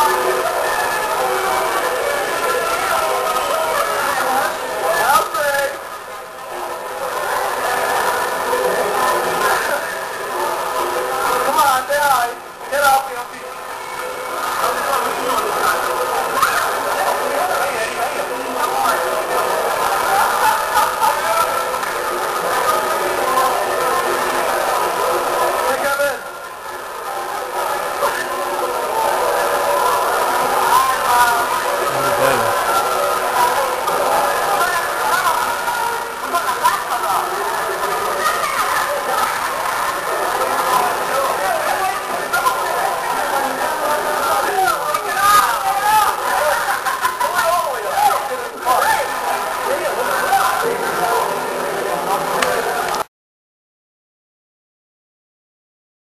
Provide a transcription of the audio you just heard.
아